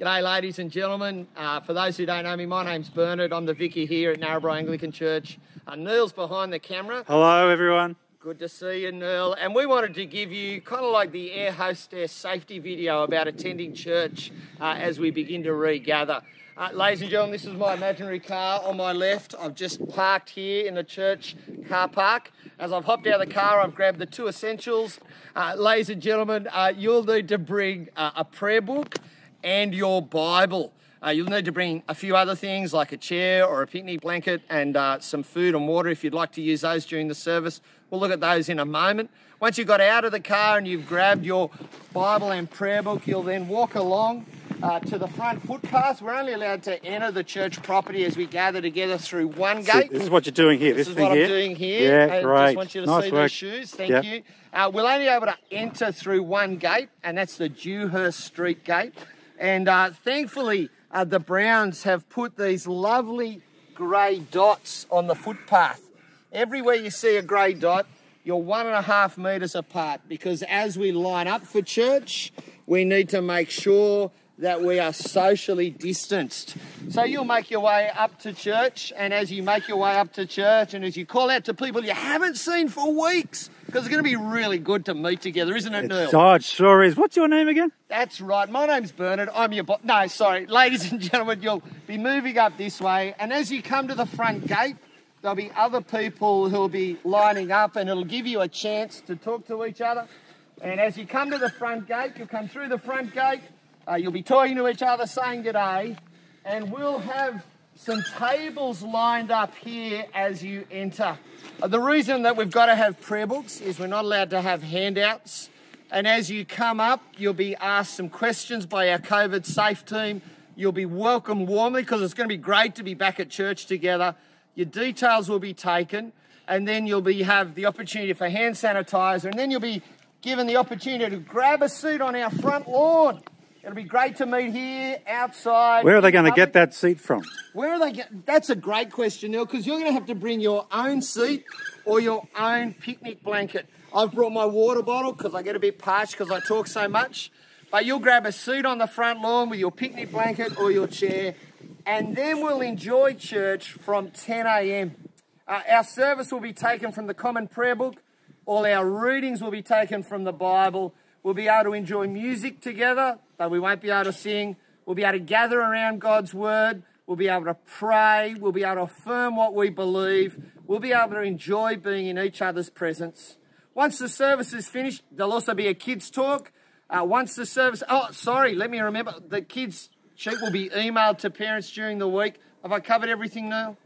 G'day, ladies and gentlemen. Uh, for those who don't know me, my name's Bernard. I'm the vicar here at Narrabri Anglican Church. Uh, Neil's behind the camera. Hello, everyone. Good to see you, Neil. And we wanted to give you kind of like the air hostess safety video about attending church uh, as we begin to regather. Uh, ladies and gentlemen, this is my imaginary car on my left. I've just parked here in the church car park. As I've hopped out of the car, I've grabbed the two essentials. Uh, ladies and gentlemen, uh, you'll need to bring uh, a prayer book and your Bible. Uh, you'll need to bring a few other things like a chair or a picnic blanket and uh, some food and water if you'd like to use those during the service. We'll look at those in a moment. Once you've got out of the car and you've grabbed your Bible and prayer book, you'll then walk along uh, to the front footpath. We're only allowed to enter the church property as we gather together through one So gate. this is what you're doing here. This, This, is what here. I'm doing here. Yeah, I great. just want you to nice see work. those shoes. Thank Yeah. you. Uh, we'll only be able to enter through one gate, and that's the Dewhurst Street gate. And uh, thankfully, uh, the Browns have put these lovely grey dots on the footpath. Everywhere you see a grey dot, you're one and a half metres apart because as we line up for church, we need to make sure that we are socially distanced. So you'll make your way up to church, and as you make your way up to church, and as you call out to people you haven't seen for weeks, because it's going to be really good to meet together, isn't it, Neil? Oh, it sure is. What's your name again? That's right. My name's Bernard. I'm your boss. No, sorry. Ladies and gentlemen, you'll be moving up this way. And as you come to the front gate, there'll be other people who'll be lining up and it'll give you a chance to talk to each other. And as you come to the front gate, you'll come through the front gate, uh, you'll be talking to each other, saying good day, and we'll have some tables lined up here as you enter. Uh, the reason that we've got to have prayer books is we're not allowed to have handouts. And as you come up, you'll be asked some questions by our COVID safe team. You'll be welcomed warmly because it's going to be great to be back at church together. Your details will be taken, and then you'll be have the opportunity for hand sanitizer, and then you'll be given the opportunity to grab a seat on our front lawn. It'll be great to meet here, outside. Where are they going to get that seat from? Where are they? Get, that's a great question, Neil, because you're going to have to bring your own seat or your own picnic blanket. I've brought my water bottle because I get a bit parched because I talk so much. But you'll grab a seat on the front lawn with your picnic blanket or your chair, and then we'll enjoy church from 10 a.m. Uh, our service will be taken from the Common Prayer Book. All our readings will be taken from the Bible. We'll be able to enjoy music together, though we won't be able to sing. We'll be able to gather around God's Word. We'll be able to pray. We'll be able to affirm what we believe. We'll be able to enjoy being in each other's presence. Once the service is finished, there'll also be a kids' talk. Uh, once the service, oh, sorry, let me remember, the kids' sheet will be emailed to parents during the week. Have I covered everything now?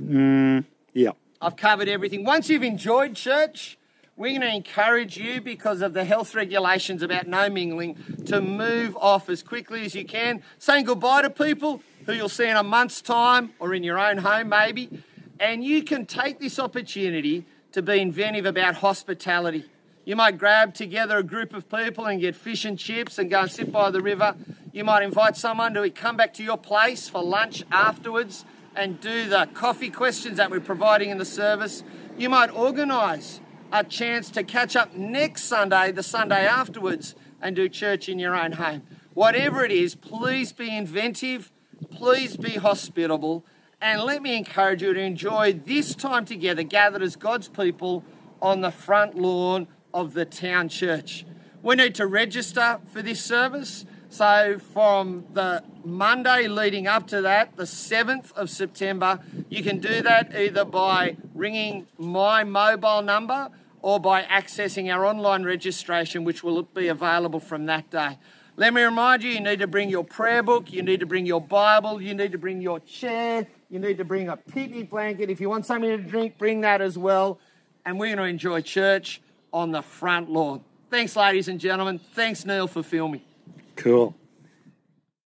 Mm, Yeah. I've covered everything. Once you've enjoyed church, we're going to encourage you because of the health regulations about no mingling to move off as quickly as you can, saying goodbye to people who you'll see in a month's time or in your own home maybe. And you can take this opportunity to be inventive about hospitality. You might grab together a group of people and get fish and chips and go and sit by the river. You might invite someone to come back to your place for lunch afterwards and do the coffee questions that we're providing in the service. You might organise a chance to catch up next Sunday, the Sunday afterwards, and do church in your own home. Whatever it is, please be inventive, please be hospitable, and let me encourage you to enjoy this time together, gathered as God's people on the front lawn of the town church. We need to register for this service. So, from the Monday leading up to that, the 7th of September, you can do that either by ringing my mobile number or by accessing our online registration, which will be available from that day. Let me remind you, you need to bring your prayer book, you need to bring your Bible, you need to bring your chair, you need to bring a picnic blanket. If you want something to drink, bring that as well. And we're going to enjoy church on the front lawn. Thanks, ladies and gentlemen. Thanks, Neil, for filming. Cool.